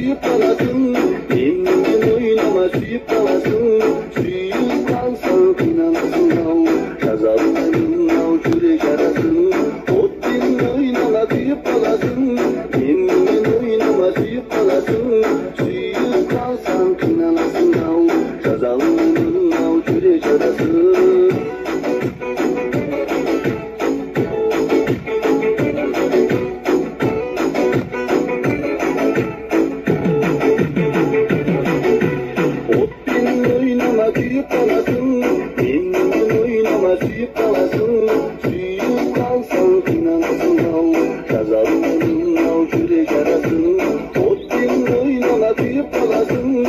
Suyup kalasın, yeniden oynama suyup kalasın Suyup kalsan kınalasın al Kazanların al kürek arasın Ottin oynama suyup kalasın Yeniden oynama suyup kalasın Suyup kalsan kınalasın al Kazanların oynama büyük olasın Yeniden oynama suyup kalasın. Suyup kalsan inanasın al. Kazanmadın al kürek arasın Tot oynama büyük olasın